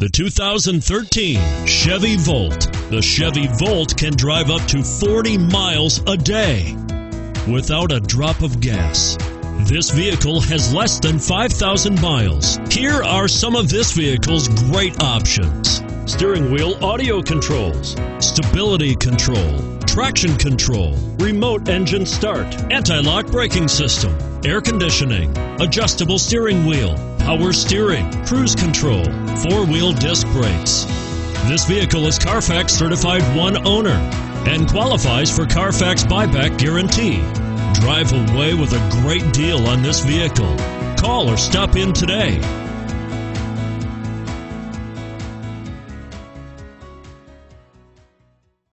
The 2013 Chevy Volt. The Chevy Volt can drive up to 40 miles a day without a drop of gas. This vehicle has less than 5,000 miles. Here are some of this vehicle's great options. Steering wheel audio controls, stability control, traction control, remote engine start, anti-lock braking system, air conditioning, adjustable steering wheel, power steering, cruise control, four-wheel disc brakes. This vehicle is Carfax certified one owner and qualifies for Carfax buyback guarantee. Drive away with a great deal on this vehicle. Call or stop in today.